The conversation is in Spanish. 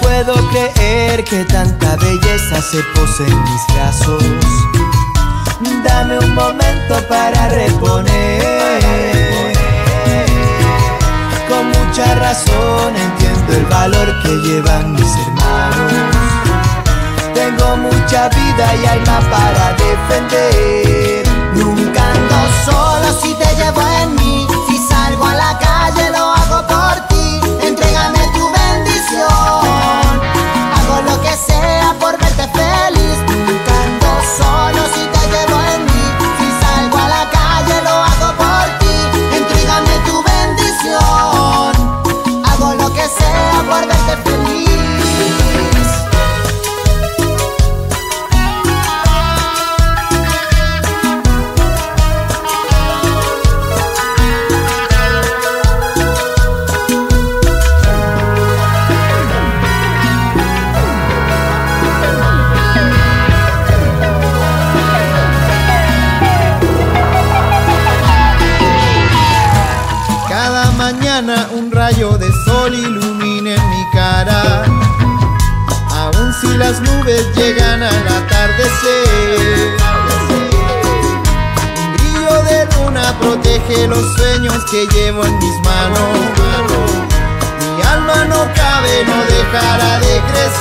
puedo creer que tanta belleza se pose en mis brazos. Dame un momento para reponer. Con mucha razón entiendo el valor que llevan mis hermanos. Tengo mucha vida y alma para defender. Mañana un rayo de sol ilumina en mi cara. Aun si las nubes llegan al atardecer. Un brillo de luna protege los sueños que llevo en mis manos. Mi alma no cabe, no dejará de crecer.